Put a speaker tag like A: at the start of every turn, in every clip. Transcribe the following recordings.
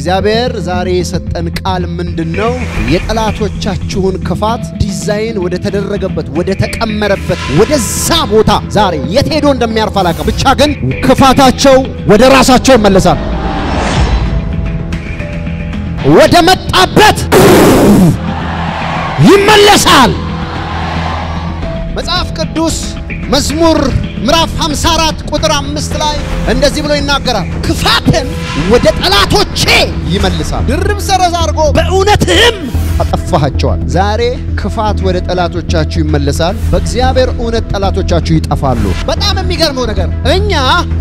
A: እግዚአብሔር ዛሬ የሰጠን ቃል ምንድን ነው? የጠላቶቻችሁን ክፋት ዲዛይን ወደ ተደረገበት ወደ ተቀመረበት ወደዛ ቦታ ዛሬ የት ሄዶ እንደሚያርፍ አላውቅም። ብቻ ግን ክፋታቸው ወደ ራሳቸው ይመለሳል። ወደ መጣበት ይመለሳል። መጽሐፍ ቅዱስ መዝሙር ምዕራፍ 54 ቁጥር አምስት ላይ እንደዚህ ብሎ ይናገራል። ክፋትን ወደ ጠላቶቼ ይመልሳል፣ ድርብ ሰረዝ አድርጎ በእውነትህም አጠፋሃቸዋል። ዛሬ ክፋት ወደ ጠላቶቻችሁ ይመለሳል፣ በእግዚአብሔር እውነት ጠላቶቻችሁ ይጠፋሉ። በጣም የሚገርመው ነገር እኛ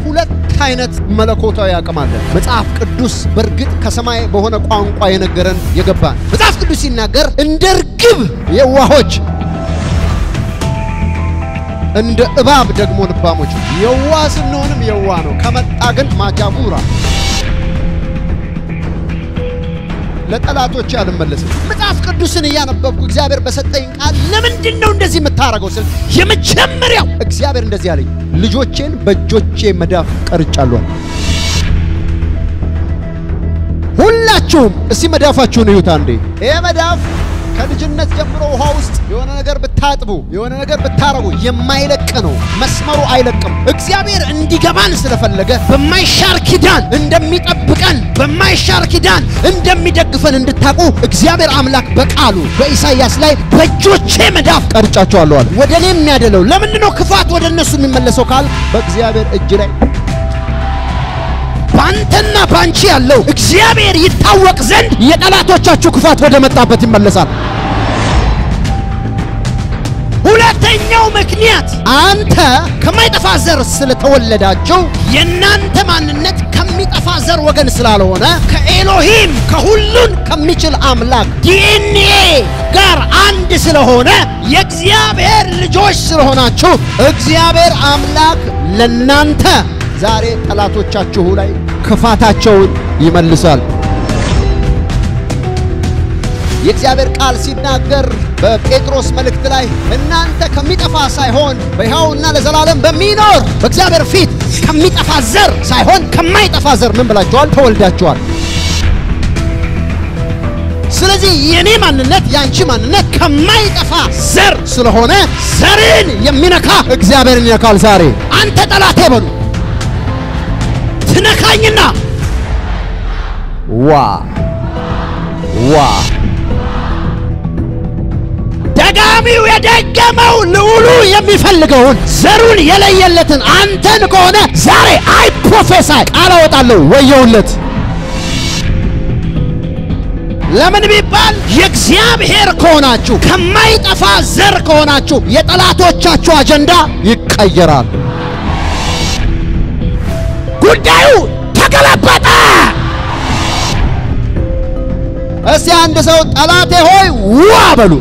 A: ሁለት አይነት መለኮታዊ አቅም አለን። መጽሐፍ ቅዱስ በእርግጥ ከሰማይ በሆነ ቋንቋ የነገረን የገባን መጽሐፍ ቅዱስ ሲናገር እንደ ርግብ የዋሆች እንደ እባብ ደግሞ ልባሞች። የዋ ስንሆንም የዋ ነው። ከመጣ ግን ማጃቡራ ለጠላቶች አልመለስም። መጽሐፍ ቅዱስን እያነበብኩ እግዚአብሔር በሰጠኝ ቃል ለምንድን ነው እንደዚህ የምታደርገው ስል የመጀመሪያው እግዚአብሔር እንደዚህ አለኝ፣ ልጆቼን በእጆቼ መዳፍ ቀርጫለሁ። ሁላችሁም እስቲ መዳፋችሁን እዩት አንዴ። ይሄ መዳፍ ከልጅነት ጀምሮ ውሃ ውስጥ የሆነ ነገር ብታጥቡ የሆነ ነገር ብታረጉ የማይለቅ ነው። መስመሩ አይለቅም። እግዚአብሔር እንዲገባን ስለፈለገ በማይሻር ኪዳን እንደሚጠብቀን በማይሻር ኪዳን እንደሚደግፈን እንድታቁ እግዚአብሔር አምላክ በቃሉ በኢሳይያስ ላይ በእጆቼ መዳፍ ቀርጫቸዋለሁ አለ። ወደ እኔ የሚያደለው ለምንድን ነው ክፋት ወደ እነሱ የሚመለሰው ካል በእግዚአብሔር እጅ ላይ በአንቺ ያለው እግዚአብሔር ይታወቅ ዘንድ የጠላቶቻችሁ ክፋት ወደ መጣበት ይመለሳል። ሁለተኛው ምክንያት አንተ ከማይጠፋ ዘር ስለተወለዳችሁ የእናንተ ማንነት ከሚጠፋ ዘር ወገን ስላልሆነ ከኤሎሂም ከሁሉን ከሚችል አምላክ ዲኤንኤ ጋር አንድ ስለሆነ የእግዚአብሔር ልጆች ስለሆናችሁ እግዚአብሔር አምላክ ለናንተ ዛሬ ጠላቶቻችሁ ላይ ክፋታቸውን ይመልሳል። የእግዚአብሔር ቃል ሲናገር በጴጥሮስ መልእክት ላይ እናንተ ከሚጠፋ ሳይሆን በሕያውና ለዘላለም በሚኖር በእግዚአብሔር ፊት ከሚጠፋ ዘር ሳይሆን ከማይጠፋ ዘር ምን ብላችኋል? ተወልዳችኋል። ስለዚህ የኔ ማንነት የአንቺ ማንነት ከማይጠፋ ዘር ስለሆነ ዘርን የሚነካ እግዚአብሔርን ይነካል። ዛሬ አንተ ጠላቴ በሉ ትነካኝና ዋ ዋ ደጋሚው የደገመው ልዑሉ የሚፈልገውን ዘሩን የለየለትን አንተን ከሆነ ዛሬ አይ ፕሮፌሳይ ቃል አወጣለሁ፣ ወየውለት። ለምን ቢባል የእግዚአብሔር ከሆናችሁ ከማይጠፋ ዘር ከሆናችሁ የጠላቶቻችሁ አጀንዳ ይቀየራል። ጉዳዩ ተገለበጠ። እስቲ አንድ ሰው ጠላቴ ሆይ ዋ በሉ።